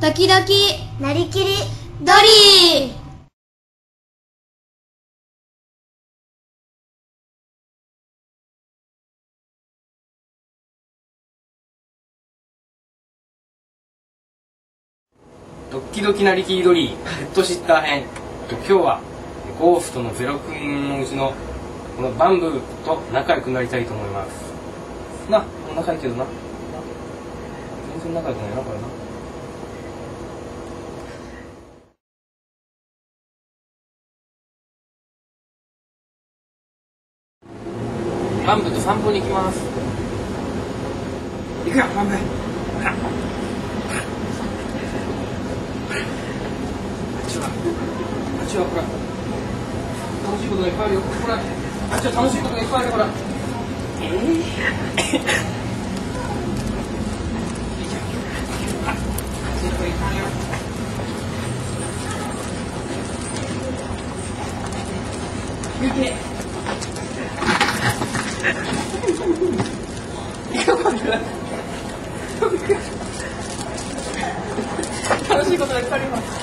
時々、なりきりドリードッキドキなりきりドリー、ヘッドシッター編。と今日は、ゴーストのゼロ君のうちの、このバンブーと仲良くなりたいと思います。な、もう仲いいけどな。な全然仲良くないな、これな。散歩に行きます。行くよ、バンブー。ほらあっちは、ほら、楽しいことがいっぱいあるよ。ほら、あっちは楽しいことがいっぱいあるよ、ほら。えー、いいじゃん。楽しいこと。がいっぱいあります。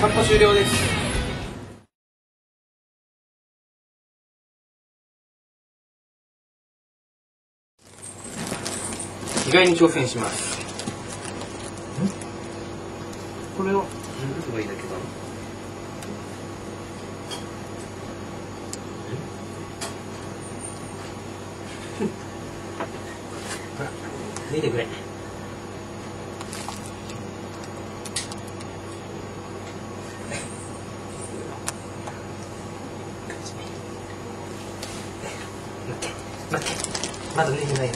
散歩終了です。意外に挑戦します。これを、うんとがいいだけだな。ほら、脱いでくれ。待って、待って、まだ脱いでないよ。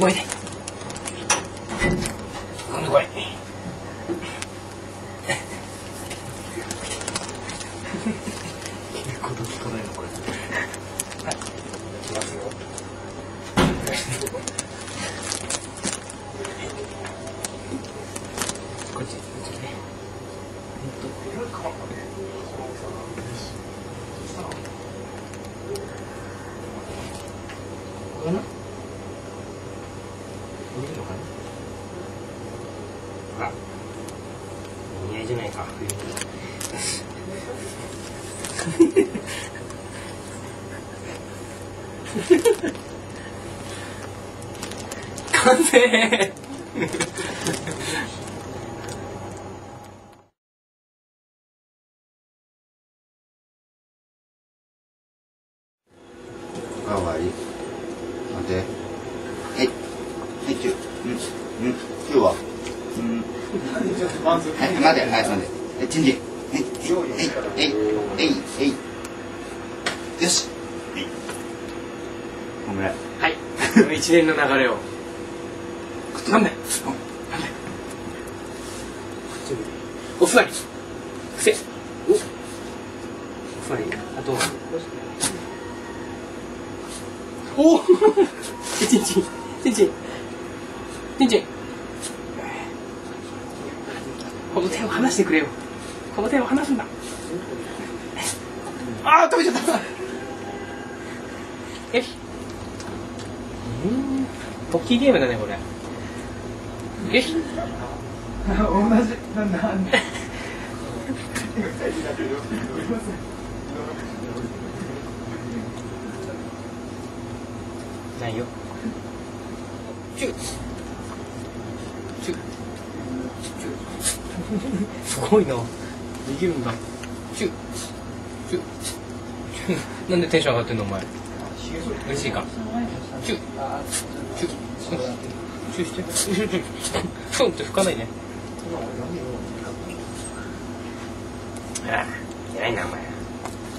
待って、待って。待って。待って。待って。待って。バンボいで。バンボ。バンボいで。今度来い。結構どきこないのこれ。はい。いきますよ。こっち、こっちね。えっと、ここかな見えるのかなほら。お似合いじゃないか、完成かわいい。待って。はい。はい、チュー。うん。うん。チューは。うん。はい、待って、はい、待って。はい、チンジン。はい。はい。はい。はい。はい。よし。ん。はい。一連の流れを。なんでなんでお座り。伏せ。お。り。あと。おお。ちんちん。ちんちん。ちんちん。この手を離してくれよ。この手を離すんだ。ああ、飛びちゃった。うんポッキーゲームだねこれ。よし。同じ。なんだないよ。チュッチュッチュッ すごいな。できるんだ。チュッチュッチュッ。なんでテンション上がってんのお前？嬉しいか？チュッチュッチュッしてチュッチュッって吹かないねああ偉いなお前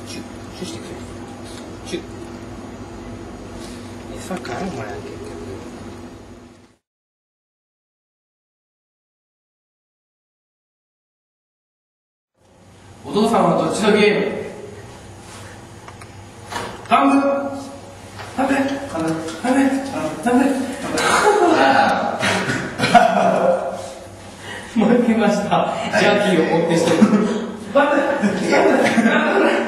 チュッチュしてくれチュッ餌かお前お父さんはどっちのゲーム？半分半分半分半分半分負けましたジャーキーを持ってしてる半分半分半分